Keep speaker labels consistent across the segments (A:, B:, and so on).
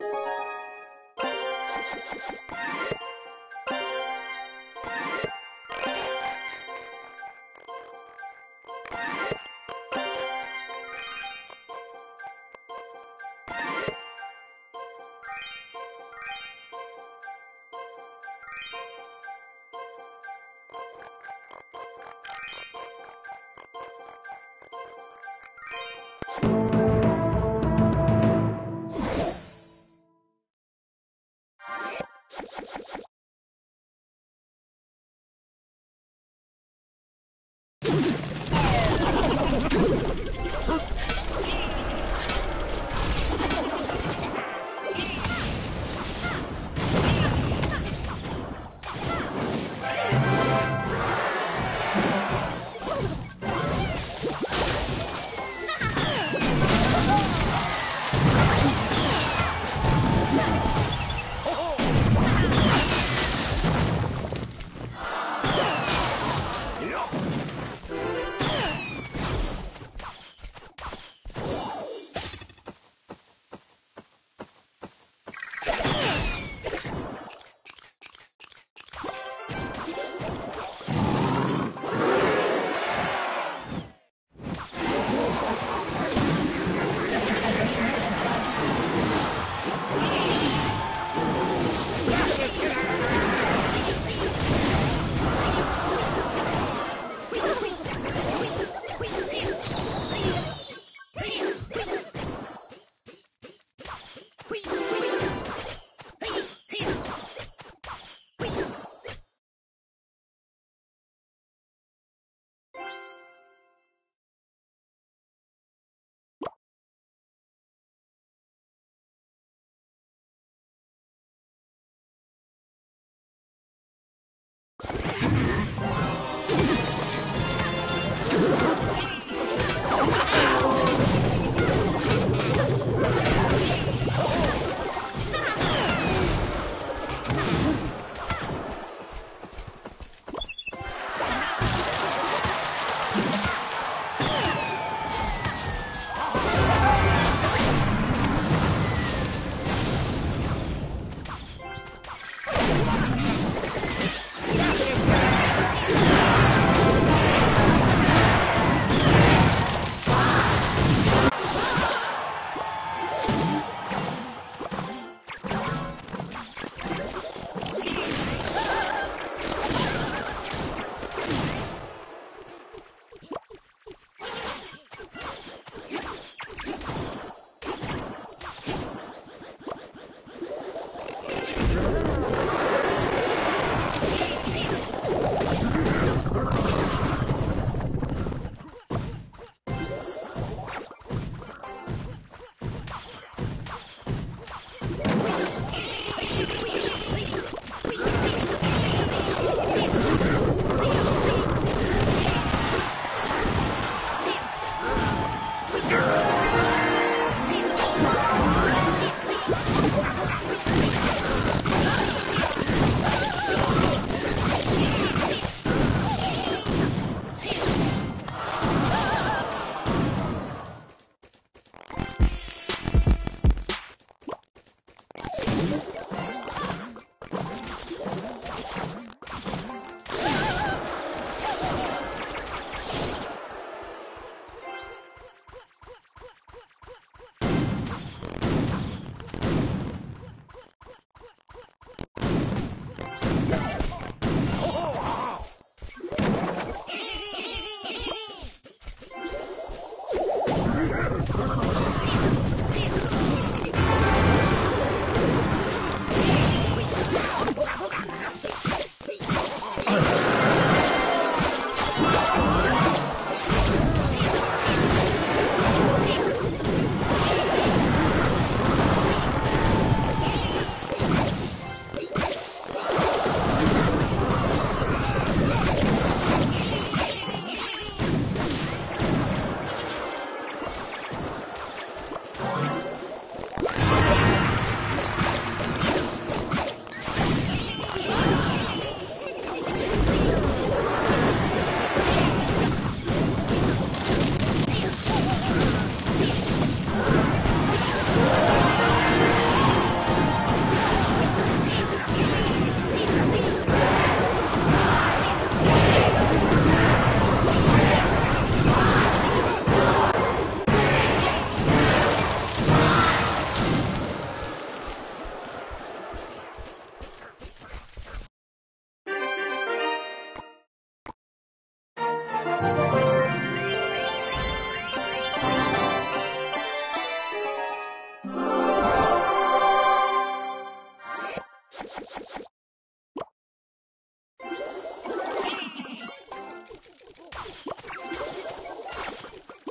A: you Thank you.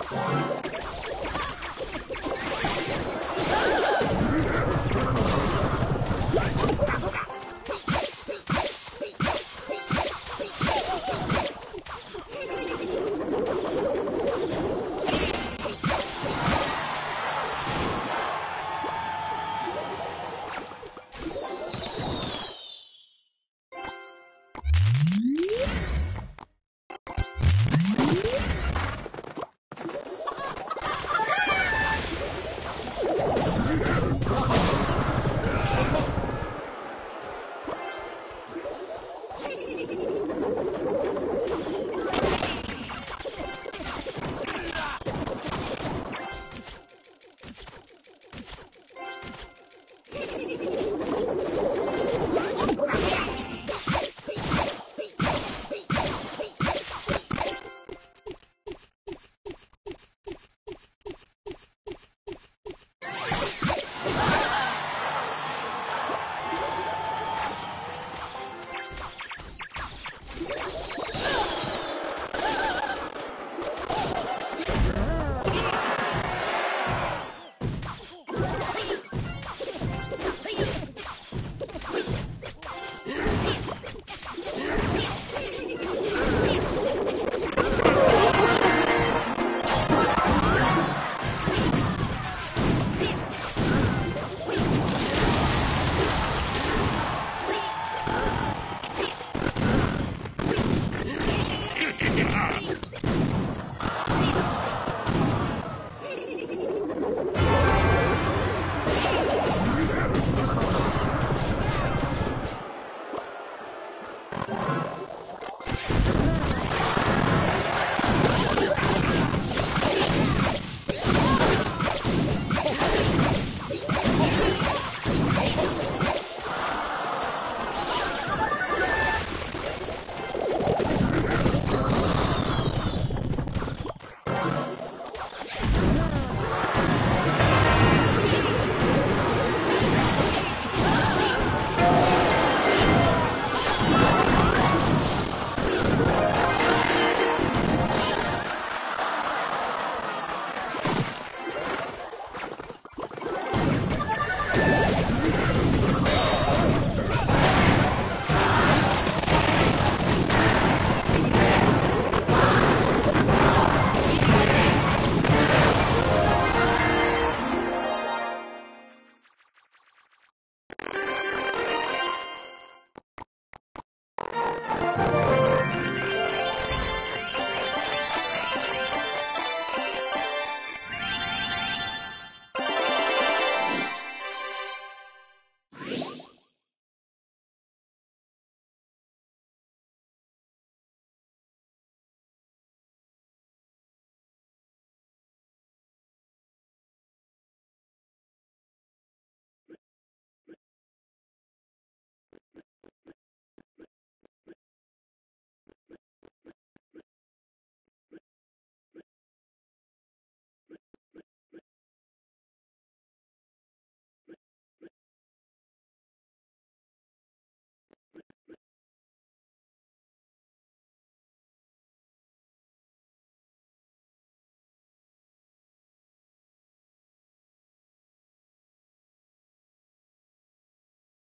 A: Thank you.
B: いい